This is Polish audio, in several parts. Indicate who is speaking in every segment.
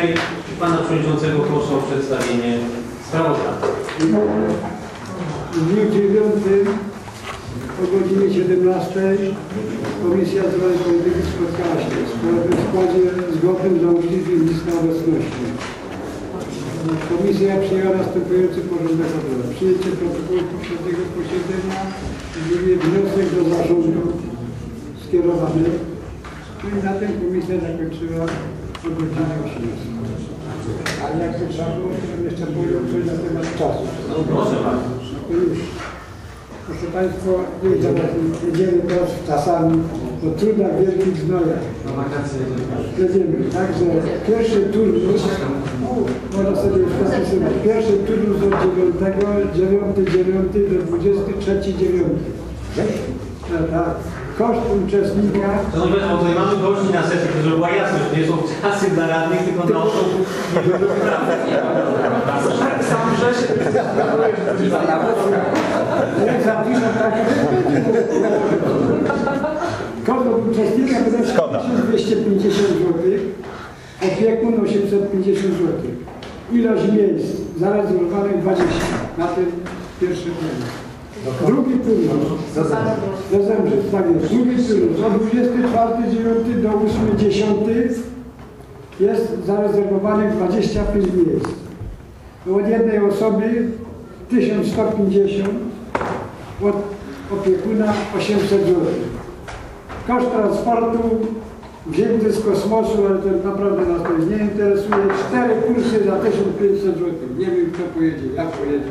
Speaker 1: Technicznej i Pana Przewodniczącego proszę o przedstawienie sprawozdania.
Speaker 2: W dniu 9 o godzinie 17 Komisja Zdrowia i Polityki spotkała się w składzie- zgodnym z możliwym lista obecności. Komisja przyjęła następujący porządek obrad. Przyjęcie protokołu poprzedniego posiedzenia, drugi wniosek do zarządu skierowany. No i na tym komisja zakończyła o godzinie 18. Ale jak to trzeba było, to jeszcze coś na temat czasu.
Speaker 1: No, proszę Pana.
Speaker 2: Proszę Państwa, jedziemy teraz czasami po trudach wielkich znojach. Jedziemy. Także pierwszy turnus, można sobie już zapisywać, pierwszy turnus od 9, 9, 9 do 23, 9. Tak. Koszt uczestnika
Speaker 1: Szanowni Państwo, tutaj mamy gości na sesji, żeby była jasność, to nie są czasy dla radnych, tylko na osób
Speaker 3: Sam Grzesiek.
Speaker 2: Jak zapiszą tak, koszt uczestnika wynosi 1250 zł, opiekun 850 zł. Ilość miejsc zarezerwowanych 20 na ten pierwszy turnus. Drugi turnus, do Zembrzyc, tak. Drugi turnus od 24.09 do 8.10 jest zarezerwowanych 25 miejsc. Od jednej osoby 1150, od opiekuna 800 zł. Koszt transportu wzięty z kosmosu, ale to naprawdę nas to nie interesuje. Cztery kursy za 1500 zł. Nie wiem kto pojedzie, jak pojedzie.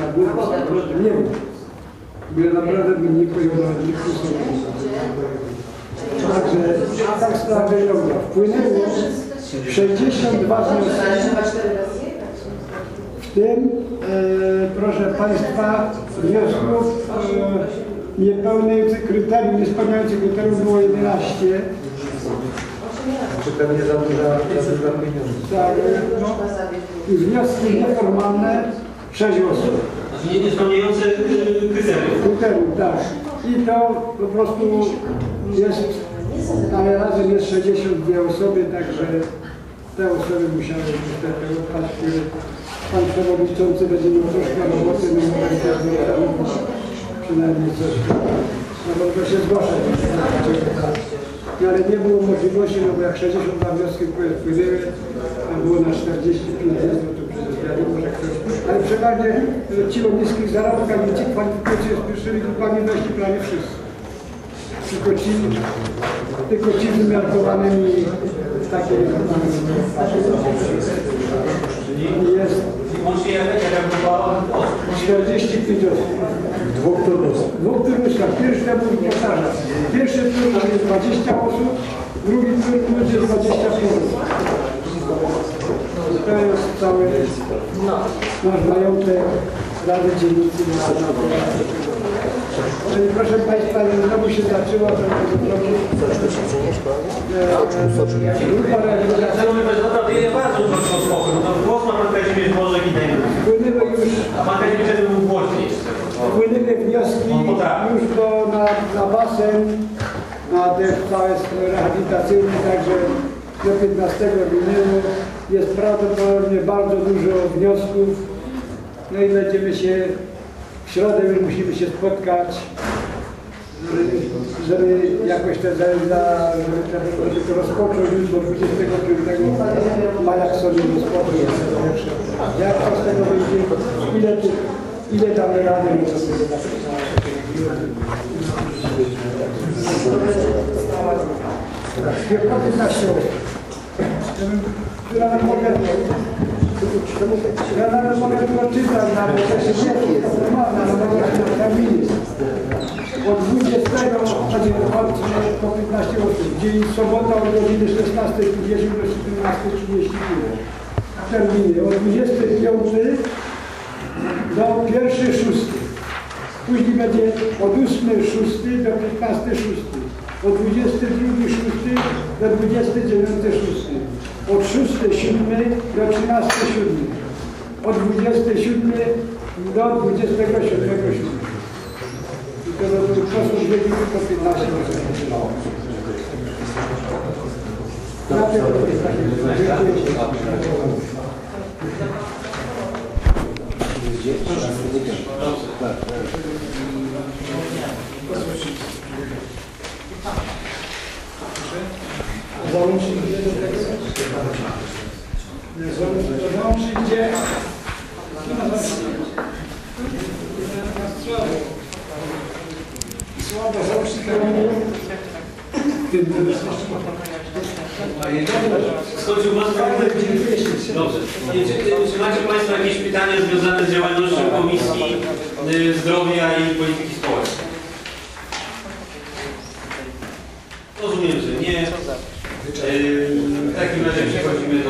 Speaker 2: Na górę samolotem, nie wiem. Ja naprawdę nie na. Także tak sprawa wygląda. Wpłynęło 62 wnioski. W tym, e, proszę Państwa, wniosków e, niepełniających kryterium, nie spełniających kryterium było 11.
Speaker 4: Czy pewnie za duża, za duża pieniądze?
Speaker 2: Tak, no, I wnioski nieformalne 6 osób.
Speaker 1: Nie, nie spełniające kryterium.
Speaker 2: Kryterium, tak. I to po prostu jest, ale razem jest 62 osoby, także te osoby musiały niestety odpaść, które Pan Przewodniczący będzie miał troszkę roboty, no przynajmniej coś. No bo to się zgłaszać. Ale nie było możliwości, no bo jak 62 wnioski wpłynęły, a było na 45 jest, no to przecież wiadomo, że ktoś... Ale przeważnie e, ci o niskich zarobkach i ci kwalifikacje z pierwszymi grupami weszli prawie wszyscy. Tylko ci, tylko ci z umiarkowanymi takimi jest
Speaker 1: I łącznie jaka jaka grupa osób?
Speaker 2: 45 osób.
Speaker 4: Dwóch turnusów.
Speaker 2: Dwóch turnusach. Pierwszy ja mówię, powtarzam. Pierwszy turnus jest 20 osób, drugi turnus jest 25 osób. To jest cały nasz majątek Rady Dzielnicy na no i proszę Państwa, znowu się zaczęła Grupa wpłynęły już. Wpłynęły wnioski już do, na, na basen, na te całe rehabilitacyjne, także do 15 minęło. Jest prawdopodobnie bardzo dużo wniosków. No i będziemy się, w środę już musimy się spotkać, żeby, jakoś te zajęcia, żeby to rozpocząć już do 25 maja sobie rozpocząć. Jak to z tego będzie, ile, ile damy rady, może sobie Tylko 15 osób. Ja nawet mogę, ja nawet mogę tylko czytać, nawet to się nie jest normalne, ale mogę się na terminy. Od 20, znaczy od, po 15 osób, dzień sobota od godziny 16.50 do 17.30. Terminy od 25 do 1.6. Później będzie od 8.6 do 15.6. Od 22.6 do 29.6. Od 6.7 do 13.7. Od 27 do 27.7. I to do dwie grupy po 15 osób. Na to jest takie. Dziękuję. Załącznik gdzie do?
Speaker 1: Dobrze. Czy, macie Państwo jakieś pytania związane z działalnością Komisji y, Zdrowia i Polityki Społecznej? Rozumiem, że nie. W takim razie przechodzimy do